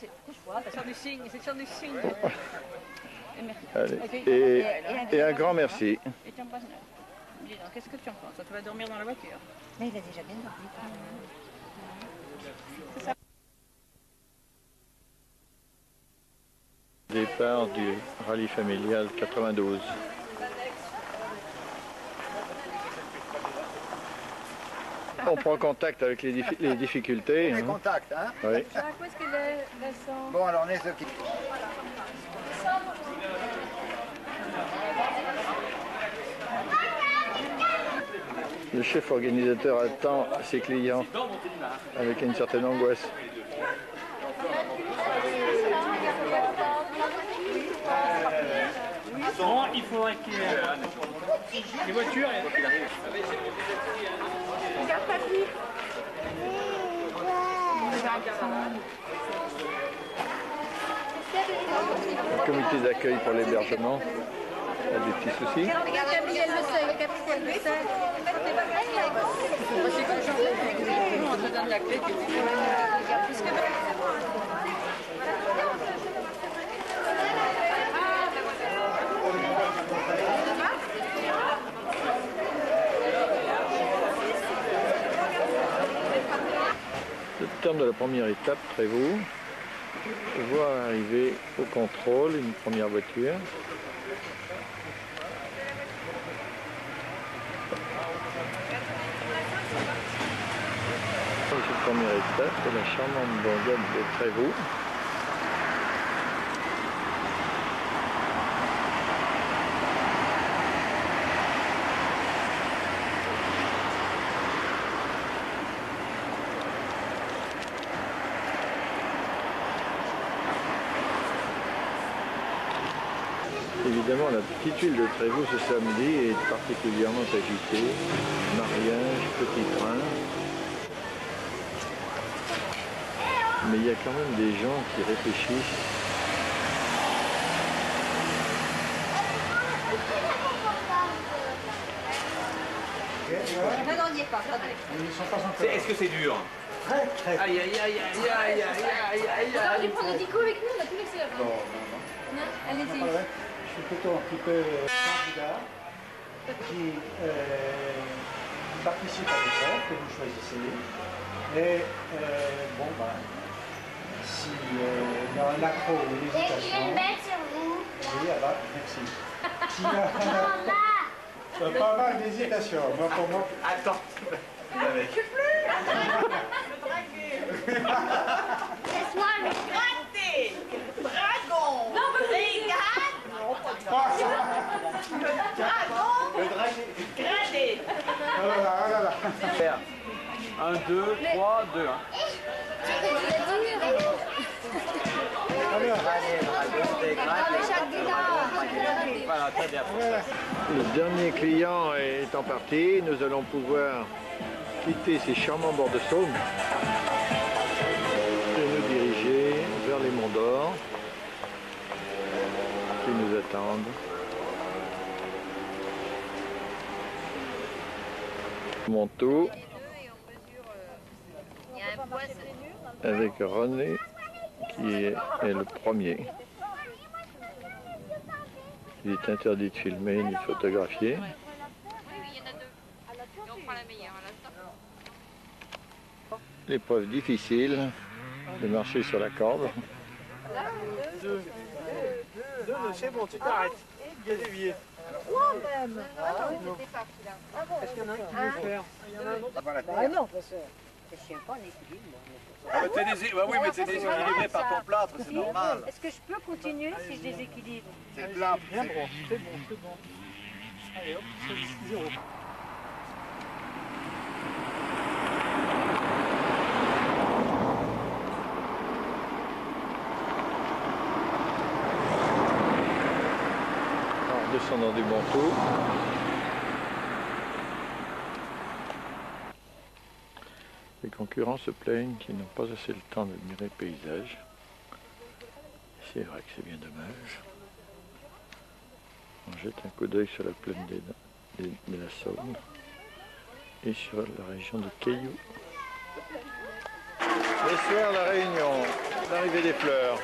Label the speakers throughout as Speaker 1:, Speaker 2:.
Speaker 1: C'est du signe, c'est du signe.
Speaker 2: Allez. Et, et un grand merci.
Speaker 1: Et tu en penses qu'est-ce que tu en penses? Tu vas dormir dans la voiture?
Speaker 3: Mais il a déjà bien dormi.
Speaker 2: Départ du rallye familial 92. On prend contact avec les, diffi- les difficultés.
Speaker 4: Les
Speaker 2: hein.
Speaker 4: contacts, hein
Speaker 2: Oui.
Speaker 4: Bon, alors on est qui...
Speaker 2: Le chef organisateur attend ses clients avec une certaine angoisse.
Speaker 5: Bon, il faudrait que les voitures.
Speaker 2: Le comité d'accueil pour l'hébergement a des petits soucis.
Speaker 3: Le
Speaker 2: terme de la première étape, Trévoux, voir arriver au contrôle une première voiture. Et cette première étape, c'est la charmante bourgade de Trévoux. Évidemment, la petite ville de Trévoux ce samedi est particulièrement agitée. Mariage, petit train. Mais il y a quand même des gens qui réfléchissent.
Speaker 3: Non, non, n'y est pas. attendez.
Speaker 6: C'est- Est-ce que c'est dur?
Speaker 4: Très, très...
Speaker 6: Aïe aïe aïe aïe aïe aïe aïe aïe
Speaker 3: Vous
Speaker 6: aïe
Speaker 3: allez prendre Dico avec nous, on a tous les sœurs.
Speaker 4: Non, non, non.
Speaker 3: Non, allez-y.
Speaker 7: Je suis plutôt un petit peu euh, candidat qui euh, participe à l'épreuve que vous choisissez. Et euh, bon, bah, si euh, il y a un accro ou une hésitation, oui, ah bah, merci. S'il y a euh, pas mal d'hésitation, moi pour moi,
Speaker 6: Attends avec.
Speaker 8: Laisse-moi Gradé
Speaker 7: oh là là, là là.
Speaker 6: 1, 2, 3, 2, 1. Voilà, très bien.
Speaker 2: Le dernier client étant parti, nous allons pouvoir quitter ces charmants bords de Saône et nous diriger vers les Monts d'Or qui nous attendent. Manteau avec René qui est, le premier. Il est interdit de filmer ni de photographier. L'épreuve difficile de marcher sur la corde.
Speaker 7: Billets. Est-ce qu'il y en a un qui veut faire Il y en a un autre
Speaker 3: Ah non, parce que
Speaker 4: Ah, mais dési- bah oui, mais t'es déséquilibré par ton plâtre, c'est normal.
Speaker 3: Est-ce que je peux continuer si je déséquilibre
Speaker 4: C'est le plâtre.
Speaker 7: C'est bon, c'est bon. Allez hop, c'est zéro.
Speaker 2: En descendant du manteau. Les concurrents se plaignent qu'ils n'ont pas assez le temps d'admirer le paysage. C'est vrai que c'est bien dommage. On jette un coup d'œil sur la plaine des- des- de la Saône et sur la région de Cailloux. Le soir, la Réunion. L'arrivée des fleurs.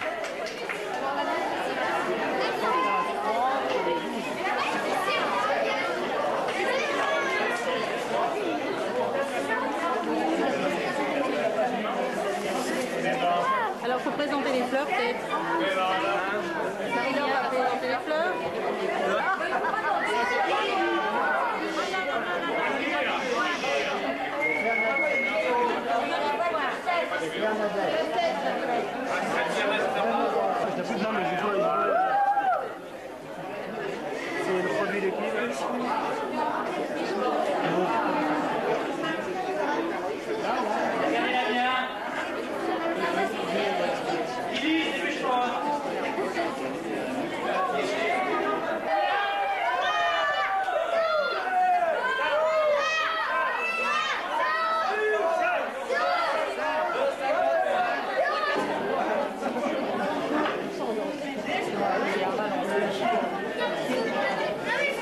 Speaker 1: Alors, faut présenter les fleurs,
Speaker 7: vois, C'est le produit d'équipe.
Speaker 5: Regardez la bien. Lily, dépêche-toi.
Speaker 9: dans leur bonne voiture, espèrent bien gagner le rallye du jour. Félix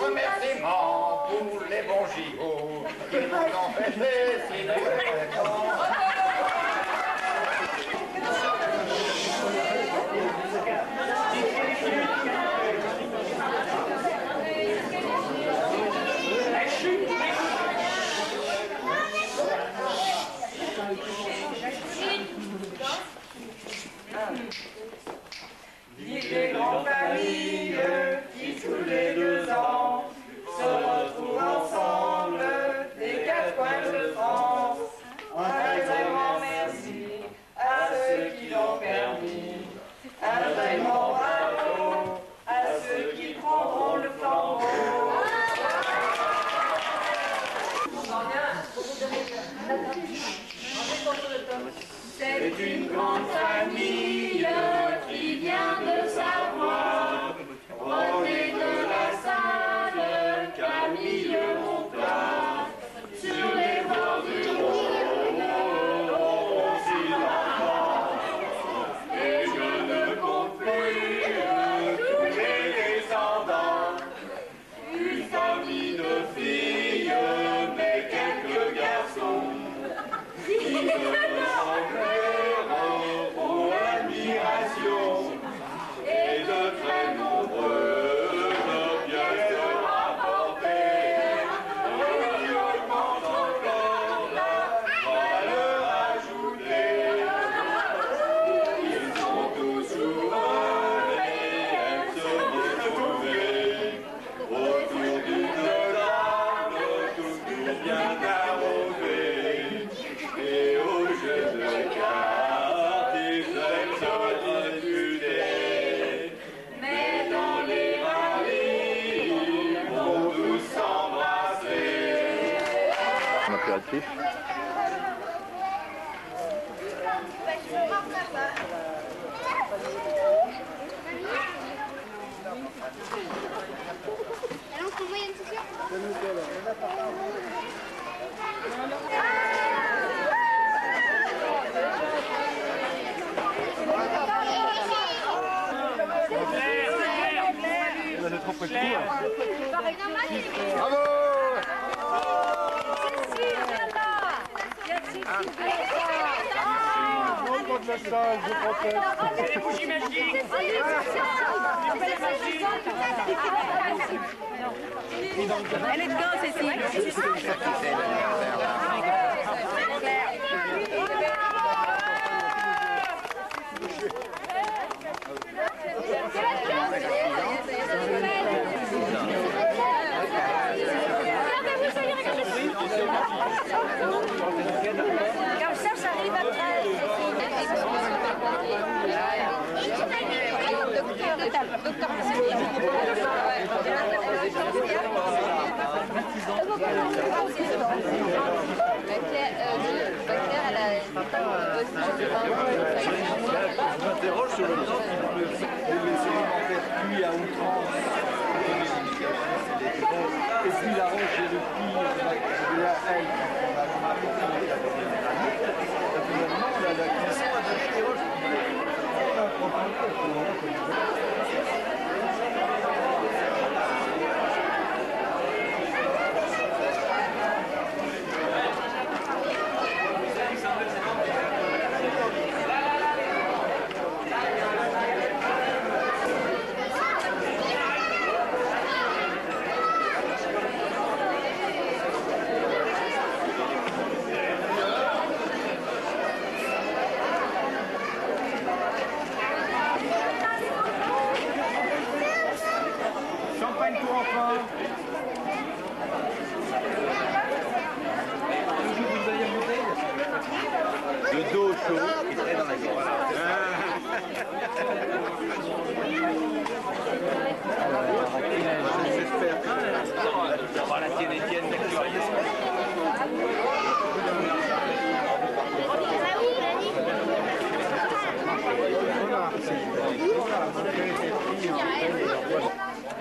Speaker 9: remerciements pour les bons gigots qui nous ont fait nous
Speaker 8: Des grandes familles qui tous les deux ans se retrouvent ensemble des quatre coins de France. Un très grand merci à ceux qui l'ont permis. Un très grand bravo à ceux qui prendront le flambeau. C'est une grande famille
Speaker 2: apéritif.
Speaker 10: Elle entre en moyenne, c'est sûr
Speaker 7: Là, c'est trop près de tout.
Speaker 2: Bravo
Speaker 7: Au de la salle, je
Speaker 5: magiques.
Speaker 1: Elle est dedans, Cécile.
Speaker 4: travail. La Commission a donné des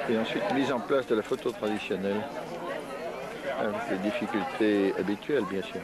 Speaker 2: et ensuite mise en place de la photo traditionnelle, avec les difficultés habituelles bien sûr.